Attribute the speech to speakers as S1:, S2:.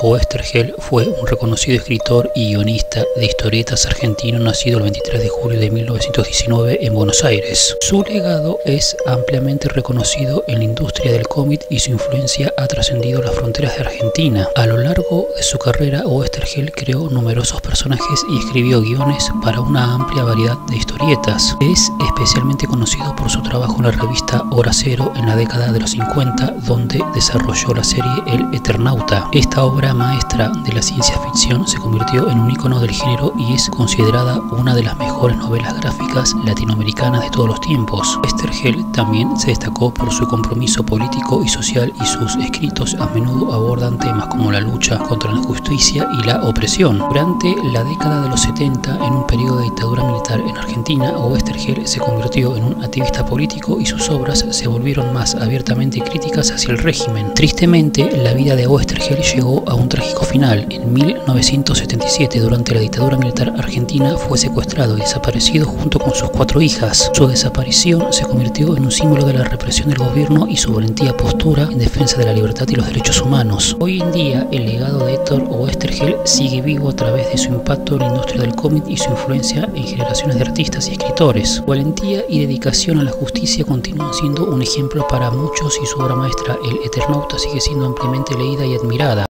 S1: Oestergel fue un reconocido escritor y guionista de historietas argentino nacido el 23 de julio de 1919 en Buenos Aires. Su legado es ampliamente reconocido en la industria del cómic y su influencia ha trascendido las fronteras de Argentina. A lo largo de su carrera, Oestergel creó numerosos personajes y escribió guiones para una amplia variedad de historietas. Es especialmente conocido por su trabajo en la revista Hora Cero en la década de los 50, donde desarrolló la serie El Eternauta. Esta obra maestra de la ciencia ficción, se convirtió en un icono del género y es considerada una de las mejores novelas gráficas latinoamericanas de todos los tiempos. Esther Hell también se destacó por su compromiso político y social y sus escritos a menudo abordan temas como la lucha contra la injusticia y la opresión. Durante la década de los 70, en un periodo de dictadura militar en Argentina, Oestergel se convirtió en un activista político y sus obras se volvieron más abiertamente críticas hacia el régimen. Tristemente, la vida de Oestergel llegó a un trágico final. En 1977, durante la dictadura militar argentina, fue secuestrado y desaparecido junto con sus cuatro hijas. Su desaparición se convirtió en un símbolo de la represión del gobierno y su valentía postura en defensa de la libertad y los derechos humanos. Hoy en día, el legado de Héctor Oestergel sigue vivo a través de su impacto en la industria del cómic y su influencia en generaciones de artistas y escritores. Valentía y dedicación a la justicia continúan siendo un ejemplo para muchos y su obra maestra, El Eternauta, sigue siendo ampliamente leída y admirada.